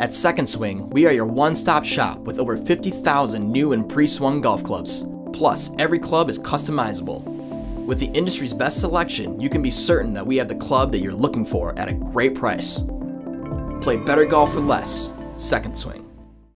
At Second Swing, we are your one-stop shop with over 50,000 new and pre-swung golf clubs. Plus, every club is customizable. With the industry's best selection, you can be certain that we have the club that you're looking for at a great price. Play better golf for less. Second Swing.